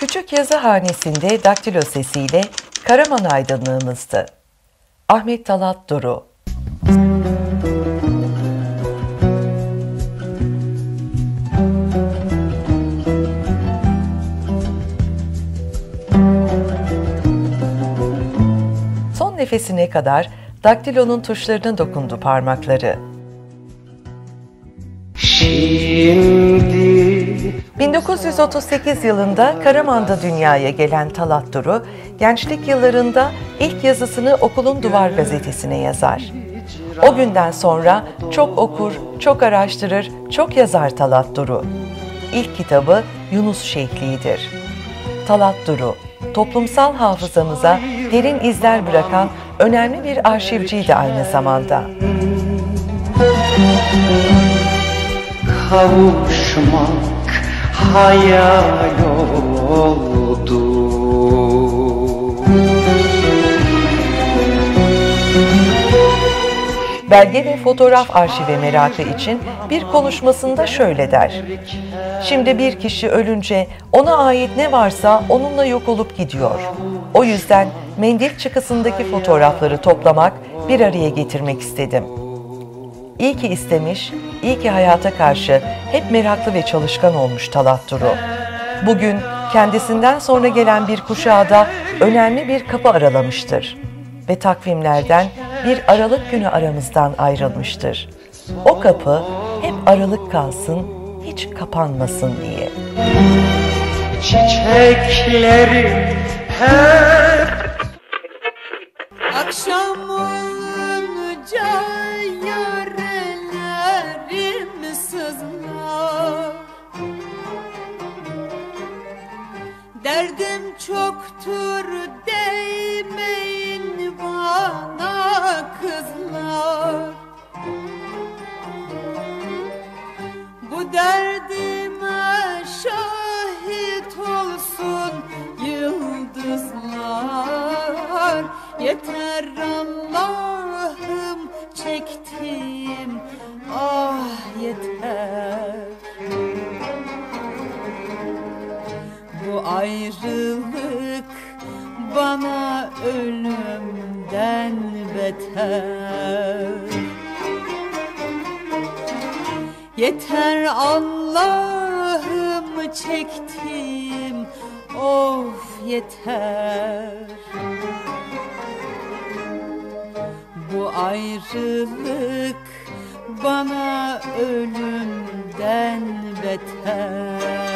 Küçük yazı hanesinde daktilo sesiyle Karaman aydınlığımızdı. Ahmet Talat Duru Son nefesine kadar daktilonun tuşlarına dokundu parmakları. Şimdi 1938 yılında Karaman'da dünyaya gelen Talat Duru, gençlik yıllarında ilk yazısını okulun duvar gazetesine yazar. O günden sonra çok okur, çok araştırır, çok yazar Talat Duru. İlk kitabı Yunus Şeyhliği'dir. Talat Duru, toplumsal hafızamıza derin izler bırakan önemli bir arşivciydi aynı zamanda. kavuşmak hayal oldu Belge ve fotoğraf arşivi merakı için bir konuşmasında şöyle der. Şimdi bir kişi ölünce ona ait ne varsa onunla yok olup gidiyor. O yüzden mendil çıkısındaki fotoğrafları toplamak, bir araya getirmek istedim. İyi ki istemiş, iyi ki hayata karşı hep meraklı ve çalışkan olmuş Talat Duru. Bugün kendisinden sonra gelen bir kuşağa da önemli bir kapı aralamıştır. Ve takvimlerden bir aralık günü aramızdan ayrılmıştır. O kapı hep aralık kalsın, hiç kapanmasın diye. çiçekleri hep Akşam Derdim çoktur değmeyin bana kızlar. Bu derdime şahit olsun yıldızlar. Yeter Allah'ım çektiğim ah yeter ayrılık bana ölümden beter. Yeter Allah'ım çektim of yeter. Bu ayrılık bana ölümden beter